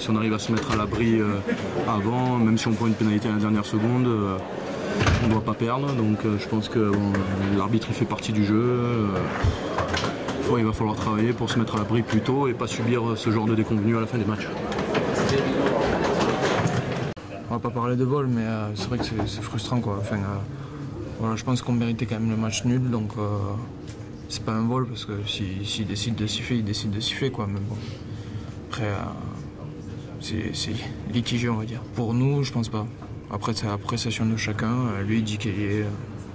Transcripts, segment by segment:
Si on arrive à se mettre à l'abri euh, avant, même si on prend une pénalité à la dernière seconde, euh, on ne doit pas perdre. Donc euh, je pense que bon, l'arbitre fait partie du jeu. euh, il va falloir travailler pour se mettre à l'abri plus tôt et pas subir ce genre de déconvenus à la fin des matchs. On va pas parler de vol, mais euh, c'est vrai que c'est frustrant. Euh, je pense qu'on méritait quand même le match nul, donc euh, c'est pas un vol parce que s'il s'il décide de siffler, il décide de siffler. Quoi. Après, euh, c'est litigieux, on va dire. Pour nous, je pense pas. Après, c'est l'appréciation de chacun. Euh, Lui, il dit qu'il est.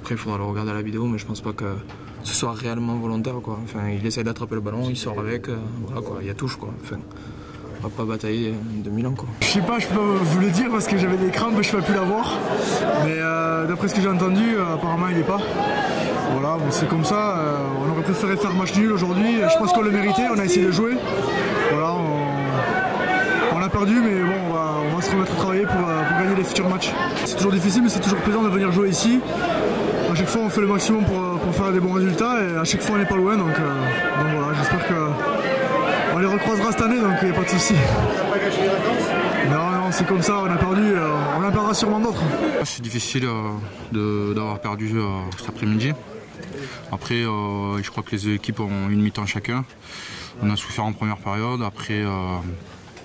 Après, il faudra le regarder à la vidéo, mais je pense pas que ce soit réellement volontaire. Enfin, il essaie d'attraper le ballon, il sort avec. euh, voilà, quoi. Il y a touche. Quoi. Enfin, on va pas batailler 2000 ans. Quoi. Je sais pas, je peux vous le dire parce que j'avais des crampes, je peux plus l'avoir. Mais euh, d'après ce que j'ai entendu, euh, apparemment il est pas. Voilà, c'est comme ça. euh, on aurait préféré faire match nul aujourd'hui. Je pense qu'on le méritait, on a essayé de jouer. Voilà, on, perdu, mais bon, on va, on va se remettre à travailler pour, euh, pour gagner les futurs matchs. C'est toujours difficile, mais c'est toujours plaisant de venir jouer ici. À chaque fois, on fait le maximum pour, euh, pour faire des bons résultats et à chaque fois, on n'est pas loin. Donc, euh, donc voilà, j'espère que on les recroisera cette année, donc il n'y a pas de souci. Non, non, c'est comme ça, on a perdu, on en perdra sûrement d'autres. C'est difficile d'avoir perdu cet après-midi. Après, je crois que les équipes ont une mi-temps chacun. On a souffert en première période. Après,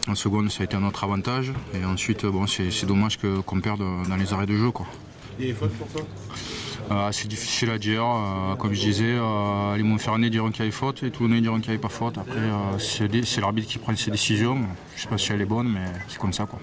en seconde, ça a été un autre avantage. Et ensuite, bon, c'est dommage qu'on perde dans les arrêts de jeu. Quoi. Il y a des fautes pour toi? Euh, c'est difficile à dire. euh, comme je disais, euh, les Montferrandais diront qu'il y a faute et Toulonnais diront qu'il n'y a pas faute. Après, euh, c'est c'est l'arbitre qui prend ses décisions. Je ne sais pas si elle est bonne, mais c'est comme ça. Quoi.